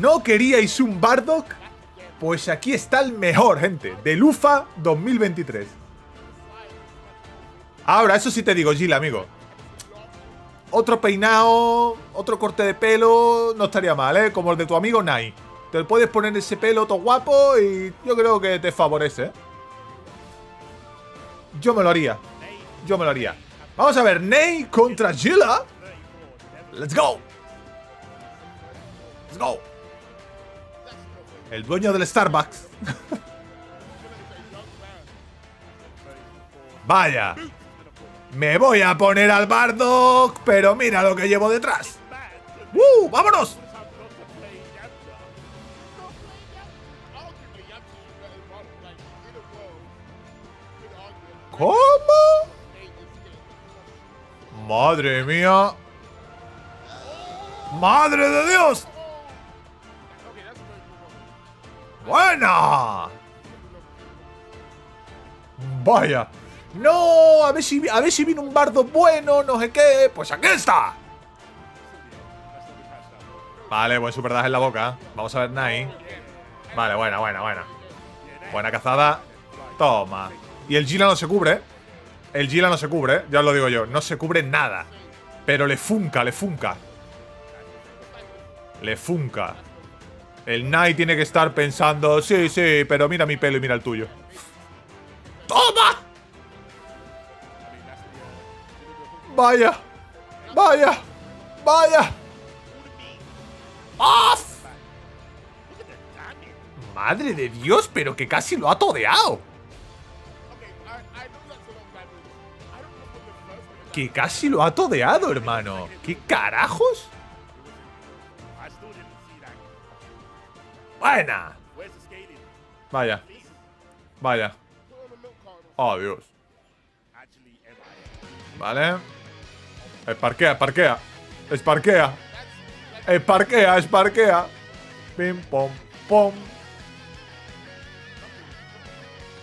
¿No queríais un Bardock? Pues aquí está el mejor, gente. De Lufa 2023. Ahora, eso sí te digo, Gil, amigo. Otro peinado, otro corte de pelo, no estaría mal, ¿eh? Como el de tu amigo Nai. Te puedes poner ese pelo todo guapo y yo creo que te favorece, ¿eh? Yo me lo haría. Yo me lo haría. Vamos a ver, Ney contra Gila. Let's go. Go. El dueño del Starbucks. Vaya. Me voy a poner al Bardock, pero mira lo que llevo detrás. ¡Uh! ¡Vámonos! ¿Cómo? Madre mía. ¡Madre de Dios! ¡Buena! Vaya. No, a ver si, a ver si viene un bardo bueno, no sé qué. Pues aquí está. Vale, buen super dash en la boca. Vamos a ver Nai. Vale, buena, buena, buena. Buena cazada. Toma. Y el Gila no se cubre. El Gila no se cubre, ya os lo digo yo. No se cubre nada. Pero le funca, le funca. Le funca. El Nai tiene que estar pensando, sí, sí, pero mira mi pelo y mira el tuyo. ¡Toma! Vaya. Vaya. Vaya. ¡Off! Madre de Dios, pero que casi lo ha todeado. Que casi lo ha todeado, hermano. ¿Qué carajos? Buena. Vaya. Vaya. Oh, Dios. Vale. Esparquea, esparquea. Esparquea. Esparquea, esparquea. Pim, pom, pom.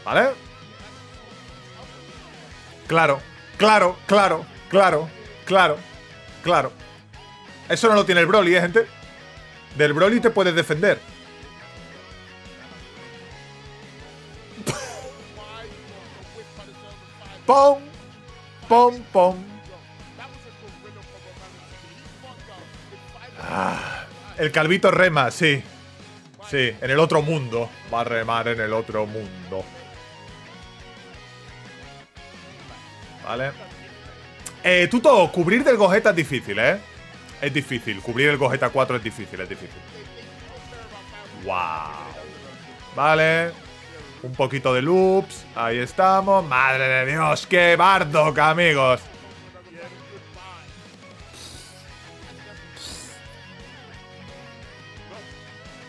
¿Vale? Claro, claro, claro, claro, claro, claro. Eso no lo tiene el Broly, ¿eh, gente? Del Broly te puedes defender. Pom, pom. Ah, el calvito rema, sí. Sí, en el otro mundo. Va a remar en el otro mundo. Vale. Eh, Tuto, cubrir del Gogeta es difícil, ¿eh? Es difícil. Cubrir el Gogeta 4 es difícil, es difícil. Wow. Vale. Un poquito de loops. Ahí estamos. Madre de Dios, qué Bardock, amigos.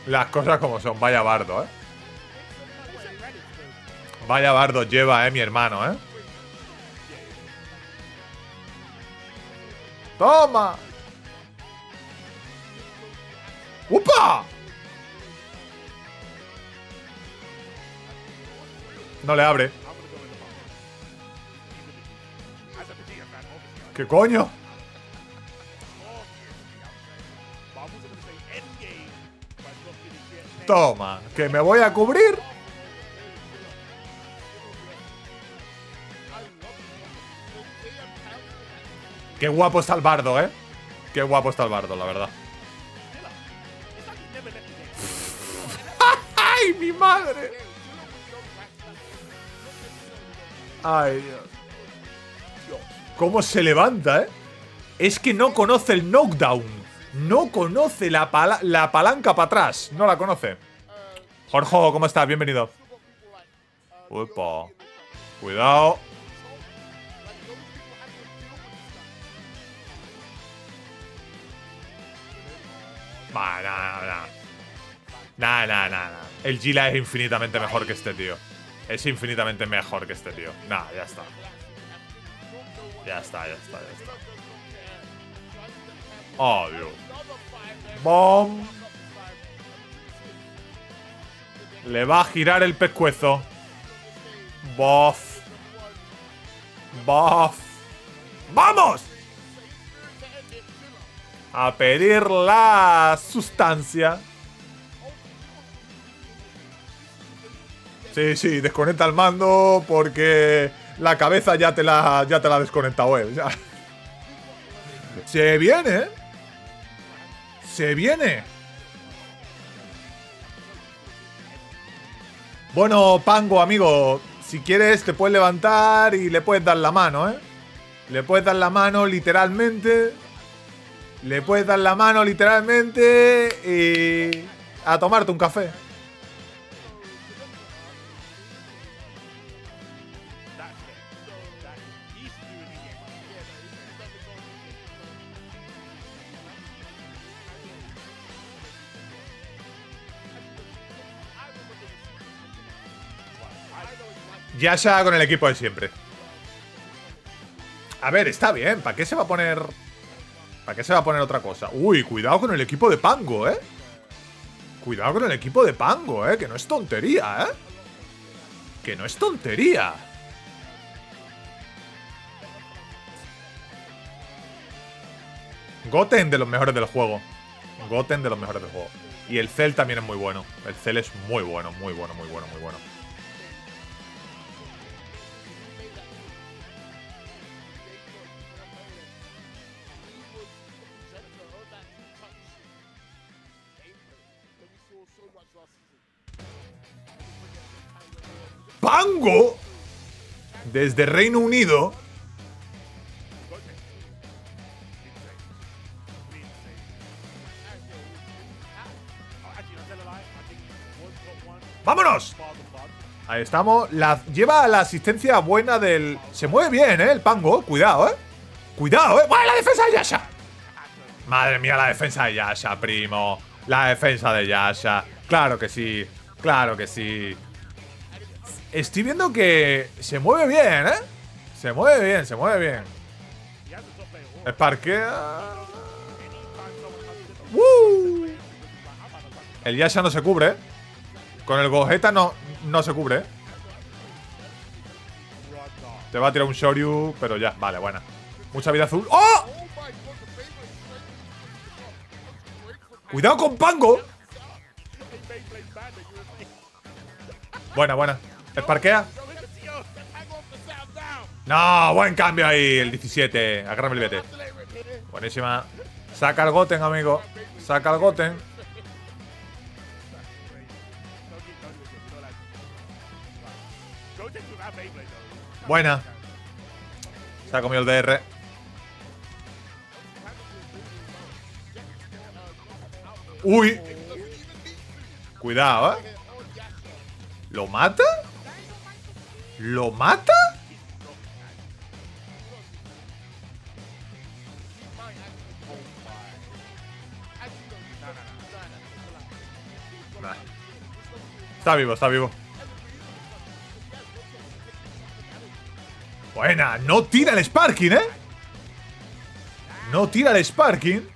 Las cosas como son. Vaya bardo, ¿eh? Vaya bardo lleva, ¿eh? Mi hermano, ¿eh? ¡Toma! No le abre. ¿Qué coño? Toma, que me voy a cubrir. Qué guapo está el bardo, ¿eh? Qué guapo está el bardo, la verdad. ¡Ay, mi madre! Ay, Dios. ¿Cómo se levanta, eh? Es que no conoce el knockdown. No conoce la, pala- la palanca para atrás. No la conoce. Jorge, ¿cómo estás? Bienvenido. Upa. Cuidado. Nah, nah. Nah, nah, nah, nah. El Gila es infinitamente mejor que este tío. Es infinitamente mejor que este tío. Nah, ya está. Ya está, ya está, ya está. Oh, Dios. Bom. Le va a girar el pescuezo. Bof. Bof. ¡Vamos! A pedir la sustancia. Sí, sí, desconecta el mando porque la cabeza ya te la, ya te la ha desconectado. Se viene. ¿eh? Se viene. Bueno, Pango, amigo, si quieres te puedes levantar y le puedes dar la mano, ¿eh? Le puedes dar la mano literalmente. Le puedes dar la mano literalmente y a tomarte un café. Yasha con el equipo de siempre. A ver, está bien. ¿Para qué se va a poner...? ¿Para qué se va a poner otra cosa? Uy, cuidado con el equipo de Pango, ¿eh? Cuidado con el equipo de Pango, ¿eh? Que no es tontería, ¿eh? Que no es tontería. Goten de los mejores del juego. Goten de los mejores del juego. Y el Cell también es muy bueno. El Cell es muy bueno, muy bueno, muy bueno, muy bueno. Pango desde Reino Unido. ¡Vámonos! Ahí estamos. Lleva la asistencia buena del... Se mueve bien, ¿eh? El Pango. Cuidado, ¿eh? Cuidado, ¿eh? ¡Vale, la defensa de Yasha! Madre mía, la defensa de Yasha, primo. La defensa de Yasha. Claro que sí. Claro que sí. Estoy viendo que se mueve bien, ¿eh? Se mueve bien, se mueve bien. Esparquea. ¡Woo! El Yasha no se cubre. Con el Gogeta no, no se cubre. Te va a tirar un Shoryu, pero ya. Vale, buena. Mucha vida azul. ¡Oh! Cuidado con Pango. Buena, buena. Esparquea. No, buen cambio ahí, el 17. Agárrame el vete. Buenísima. Saca el Goten, amigo. Saca el Goten. Buena. Se ha comido el DR. Uy. Cuidado, ¿eh? ¿Lo mata? ¿Lo mata? Está vivo, está vivo. Buena, no tira el Sparking, ¿eh? No tira el Sparking.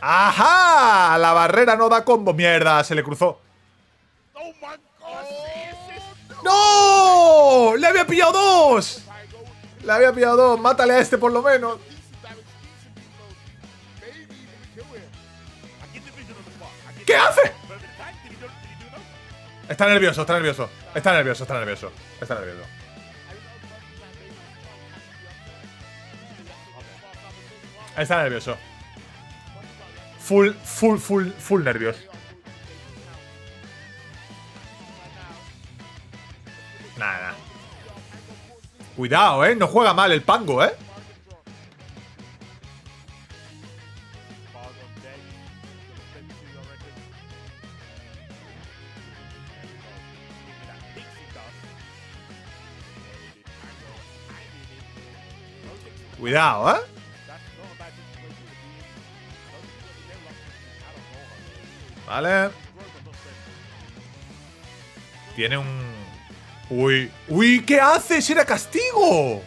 ¡Ajá! La barrera no da combo. Mierda, se le cruzó. ¡No! ¡Le había pillado dos! Le había pillado dos. Mátale a este por lo menos. ¿Qué hace? Está nervioso, está nervioso. Está nervioso, está nervioso. Está nervioso. Está nervioso. Full, full, full, full nervios. Nada. Cuidado, eh. No juega mal el pango, eh. Cuidado, eh. Vale. Tiene un... Uy. Uy, ¿qué haces? ¡Era castigo!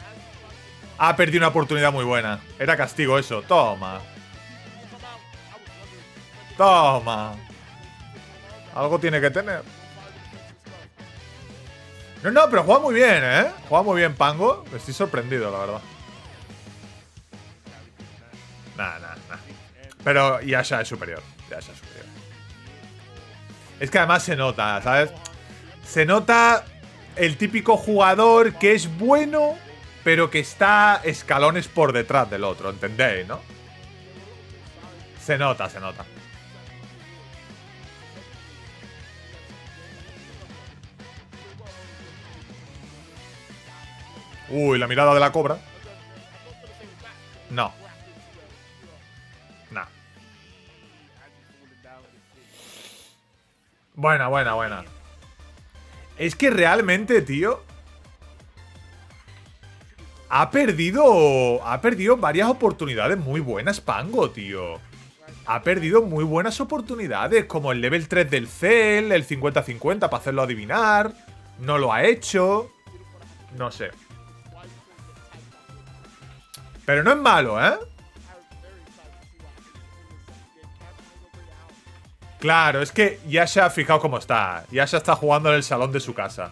Ha perdido una oportunidad muy buena. Era castigo eso. Toma. Toma. Algo tiene que tener. No, no, pero juega muy bien, ¿eh? Juega muy bien Pango. Estoy sorprendido, la verdad. Nah, nah, nah. Pero Yasha es superior. Yasha es superior. Es que además se nota, ¿sabes? Se nota el típico jugador que es bueno, pero que está escalones por detrás del otro, ¿entendéis, no? Se nota, se nota. Uy, la mirada de la cobra. Buena, buena, buena. Es que realmente, tío. Ha perdido. Ha perdido varias oportunidades muy buenas, Pango, tío. Ha perdido muy buenas oportunidades, como el level 3 del Cell, el 50-50 para hacerlo adivinar. No lo ha hecho. No sé. Pero no es malo, ¿eh? Claro, es que ya se ha fijado cómo está. Ya se está jugando en el salón de su casa.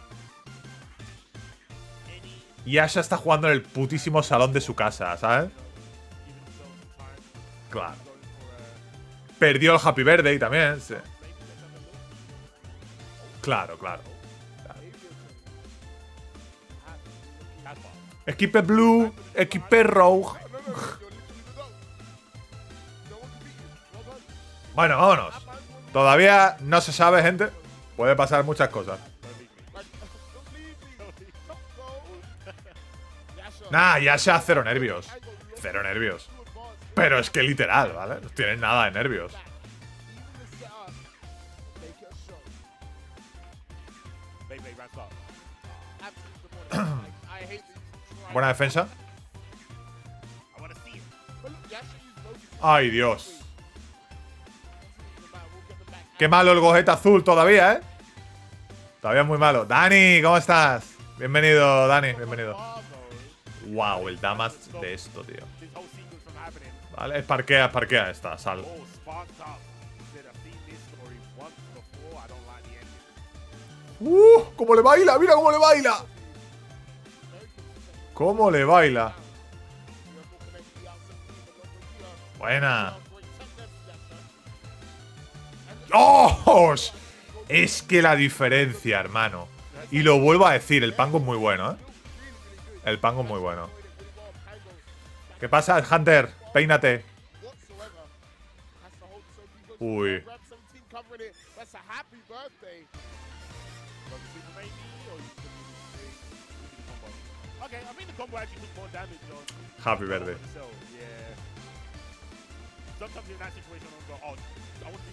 Ya se está jugando en el putísimo salón de su casa, ¿sabes? Claro. Perdió el Happy Birthday también. Claro, claro. Equipe Blue, Equipe Rogue. bueno, vámonos. Todavía no se sabe, gente. Puede pasar muchas cosas. Nah, ya sea cero nervios. Cero nervios. Pero es que literal, ¿vale? No tienen nada de nervios. Buena defensa. Ay, Dios. Qué malo el gojeta azul todavía, ¿eh? Todavía muy malo. Dani, ¿cómo estás? Bienvenido, Dani, bienvenido. Wow, el damage de esto, tío. Vale, parquea, parquea esta, sal. ¡Uh! ¡Cómo le baila! ¡Mira cómo le baila! ¿Cómo le baila? Buena. ¡Oh! Es que la diferencia, hermano. Y lo vuelvo a decir, el pango es muy bueno, ¿eh? El pango es muy bueno. ¿Qué pasa, Hunter? Peínate. Uy. Happy verde.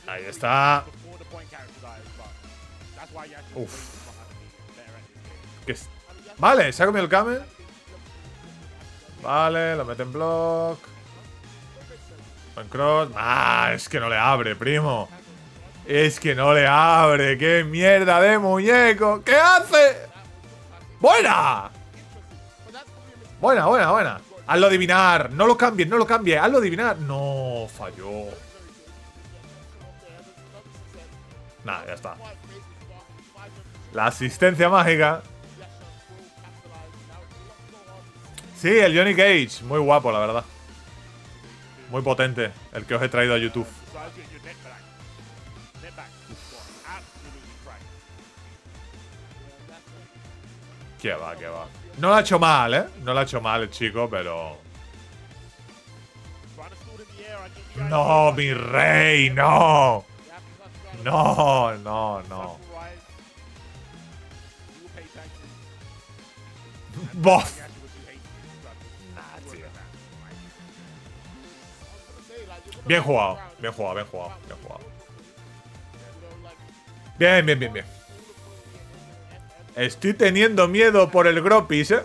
Ahí está. Uf. Vale, se ha comido el camel. Vale, lo mete en block. En cross. Ah, es que no le abre, primo. Es que no le abre. ¡Qué mierda de muñeco! ¿Qué hace? ¡Buena! Buena, buena, buena. Hazlo adivinar. No lo cambies, no lo cambies. Hazlo adivinar. No, falló. Nada, ya está. La asistencia mágica. Sí, el Johnny Cage. Muy guapo, la verdad. Muy potente. El que os he traído a YouTube. Qué va, qué va. No lo ha hecho mal, ¿eh? No lo ha hecho mal el chico, pero... No, mi rey, no. No, no, no. Bof. Bien jugado, bien jugado, bien jugado, bien jugado. Bien, bien, bien, bien. Estoy teniendo miedo por el Gropis, ¿eh?